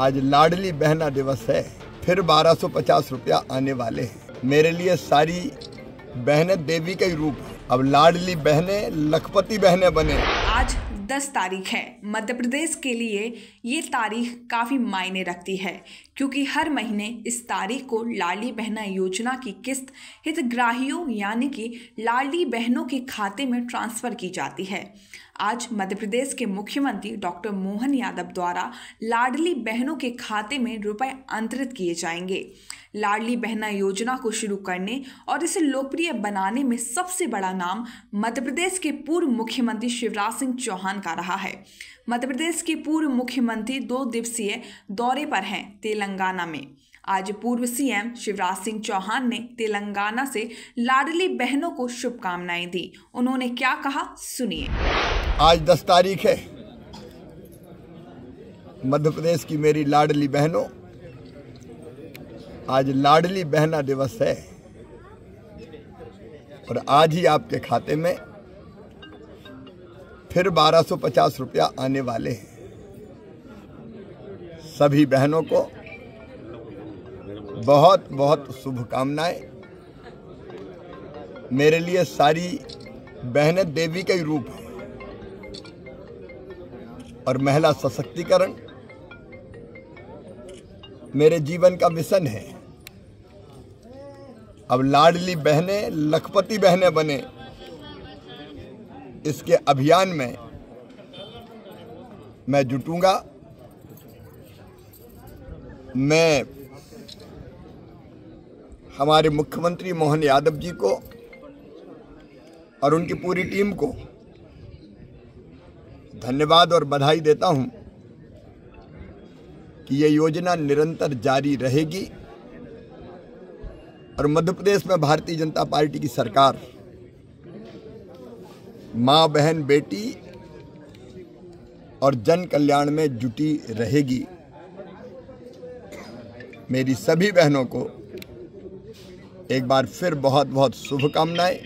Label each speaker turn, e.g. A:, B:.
A: आज लाडली बहना दिवस है। फिर 1250 रुपया आने वाले हैं। मेरे लिए सारी बहनें देवी का रूप अब लाडली बहनें, लखपति बहनें बने।
B: आज 10 तारीख है। मध्य प्रदेश के लिए ये तारीख काफ़ी मायने रखती है, क्योंकि हर महीने इस तारीख को लाडली बहना योजना की किस्त हितग्राहियों यानी कि लाडली बहनों के खाते में ट्रांसफ़र की जाती है। आज मध्य प्रदेश के मुख्यमंत्री डॉक्टर मोहन यादव द्वारा लाडली बहनों के खाते में रुपए अंतरित किए जाएँगे। लाडली बहना योजना को शुरू करने और इसे लोकप्रिय बनाने में सबसे बड़ा नाम मध्य प्रदेश के पूर्व मुख्यमंत्री शिवराज सिंह चौहान का रहा है। मध्य प्रदेश के पूर्व मुख्यमंत्री दो दिवसीय दौरे पर हैं तेलंगाना में। आज पूर्व सीएम शिवराज सिंह चौहान ने तेलंगाना से लाडली बहनों को शुभकामनाएँ दी। उन्होंने क्या कहा, सुनिए।
A: आज 10 तारीख है। मध्य प्रदेश की मेरी लाडली बहनों, आज लाडली बहना दिवस है। और आज ही आपके खाते में फिर 1250 रुपया आने वाले हैं। सभी बहनों को बहुत बहुत शुभकामनाएँ। मेरे लिए सारी बहनें देवी का ही रूप है। और महिला सशक्तिकरण मेरे जीवन का मिशन है। अब लाडली बहने, लखपति बहने बने इसके अभियान में मैं जुटूँगा। मैं हमारे मुख्यमंत्री मोहन यादव जी को और उनकी पूरी टीम को धन्यवाद और बधाई देता हूँ कि ये योजना निरंतर जारी रहेगी और मध्य प्रदेश में भारतीय जनता पार्टी की सरकार, माँ, बहन, बेटी और जन कल्याण में जुटी रहेगी। मेरी सभी बहनों को एक बार फिर बहुत बहुत शुभकामनाएँ।